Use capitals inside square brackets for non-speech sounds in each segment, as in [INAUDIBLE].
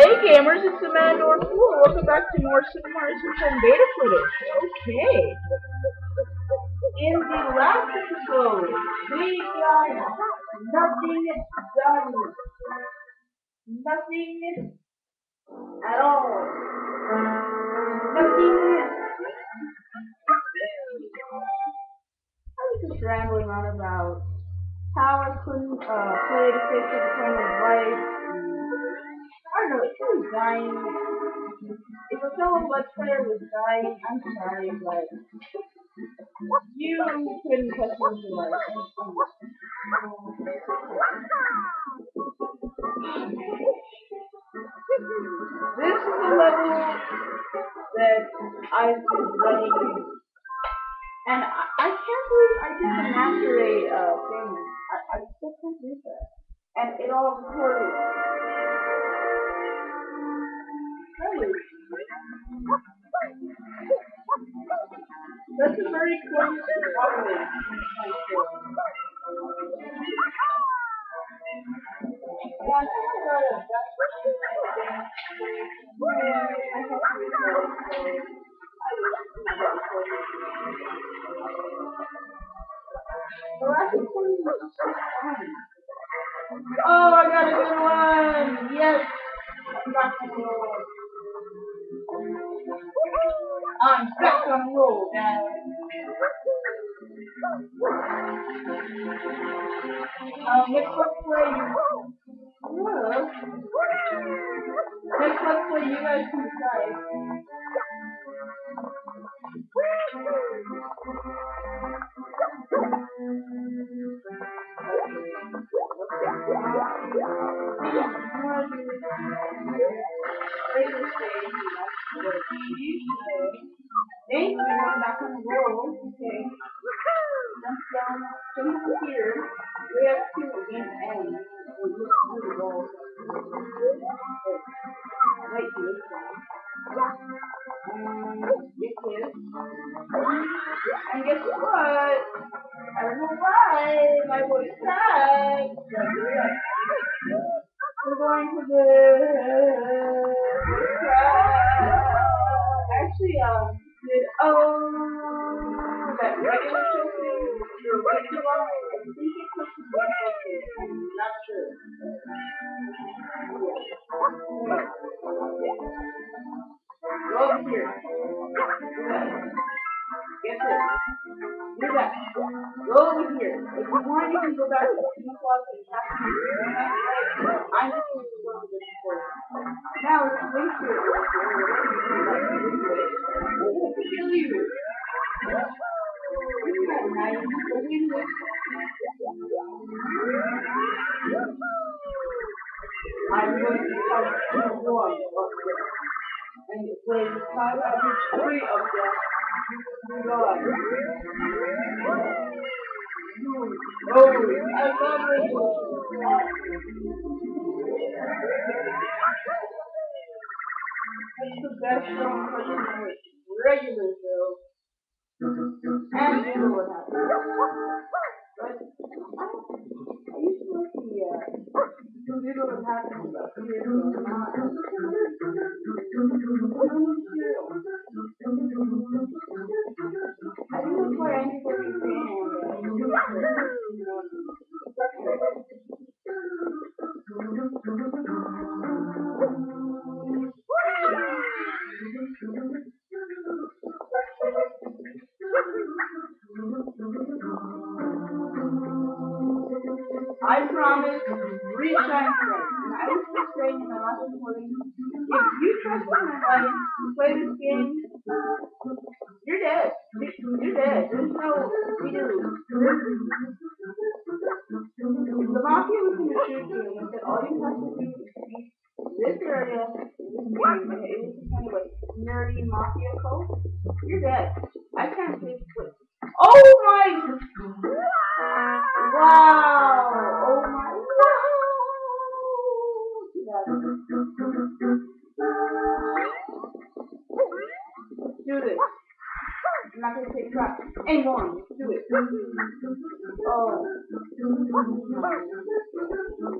Hey gamers, it's man North Fool. Welcome back to more Super Mario Sunshine beta footage. Okay. In the last episode, we got nothing done. Nothing at all. Nothing. I was just rambling on about how I couldn't uh, play the face of the camera's life. Dying. If a fellow Let's Player was dying, I'm sorry, but you couldn't touch him to life. This is a level that I've been running and I, I can't believe I did the master rate uh, thing. I, I still can't believe that. And it all recorded. That's a very close. Yeah, I got to record it. Oh, I got a good one! I'm back on roll, guys. Um, let's. Whoa. Next let's you guys can one. And. And guess what? I don't know why my voice. We're going to the actually um did oh that regular show thing you're. I'm not sure. Go over here. Get this. Do that. Go over here. If you want, you can go back to the clock and to go to this. Now, let's wait for it. Kill you. Isn't that nice? Out of I love the best. Regular show. And you know what happened. I think that's why I to promise, three times right. And I was just saying in the last recording, if you trust in life to play this game, you're dead. You're dead. There's no redo. The mafia was gonna shoot you, and said all you have to do is beat this area, this game, and it was kind of like nerdy mafia code. You're dead. Crap. Let's do it. Mm-hmm. Oh. Mm-hmm.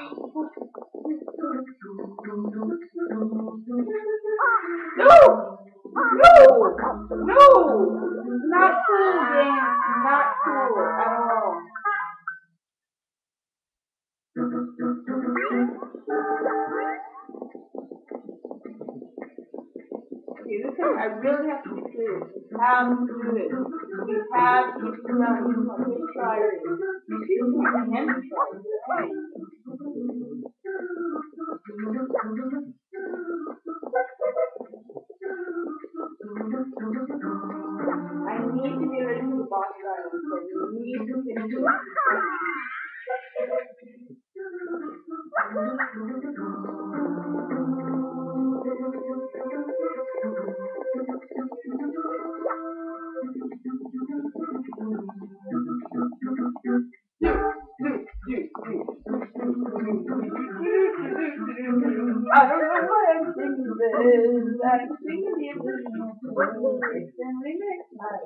No! No! No! Not cool, Dan. Uh, not cool uh, at all. Okay, this time I really have to be serious. We have to do this. We have to do that. We have to try it. You can try it. Right. I need to be ready for the boss battle. So need to finish [LAUGHS] Made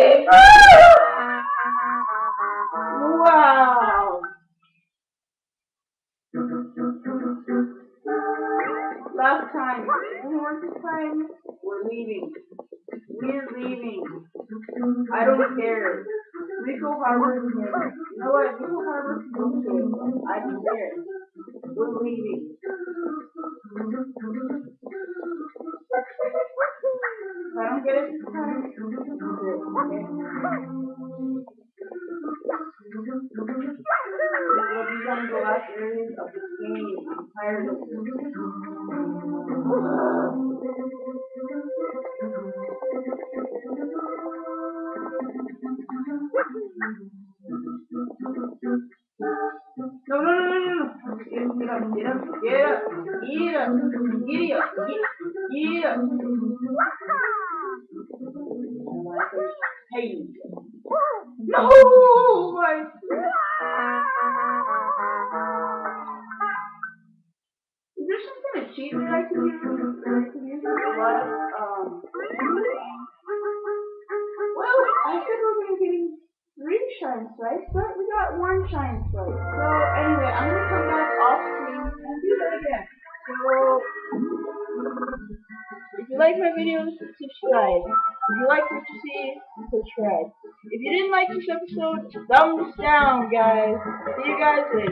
it. Wow. One time. We're leaving. We're leaving. I don't care. Ricco Harbor is here. You know what? Ricco Harbor is okay. I don't care. We're leaving. I don't get it this time, it, okay? We'll be on the last areas of this game. I'm tired of this. Get up, get up. Hey. No, my. Is there some kind of cheat that I can? Um. Well, I said we're gonna get three shine sprites, but we got one shine sprite. So anyway, like my videos, subscribe. If you like what you see, subscribe. If you didn't like this episode, thumbs down, guys. See you guys later.